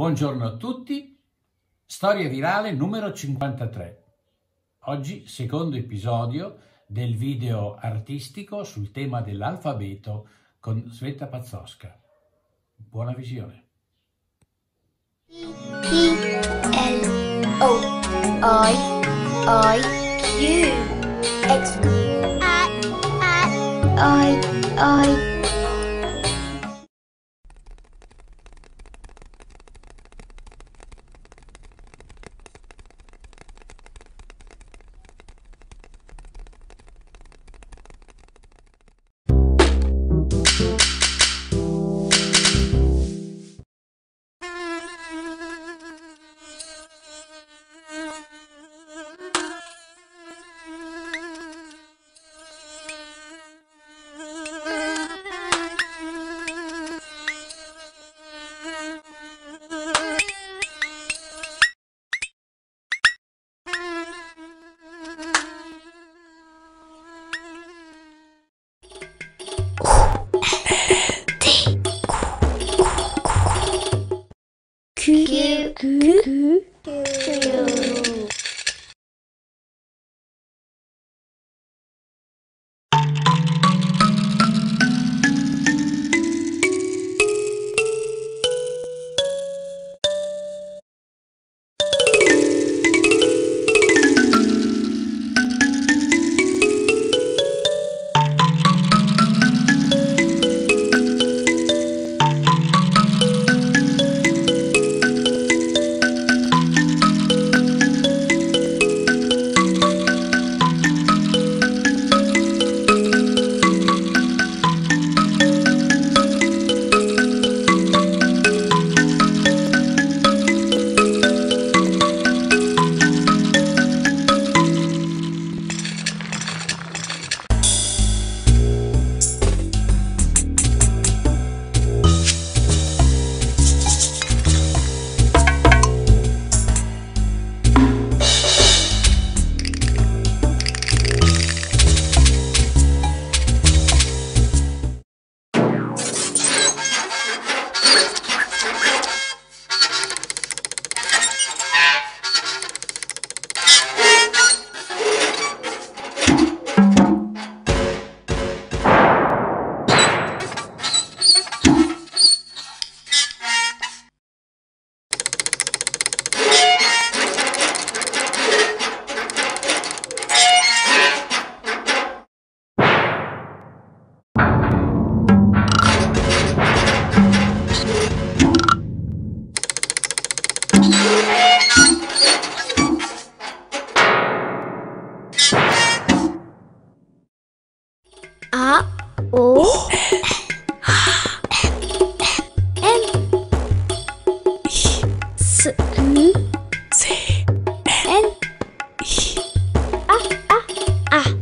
Buongiorno a tutti, storia virale numero 53. Oggi secondo episodio del video artistico sul tema dell'alfabeto con Sveta Pazzosca. Buona visione. P L O I I X I A O M S N C N A A A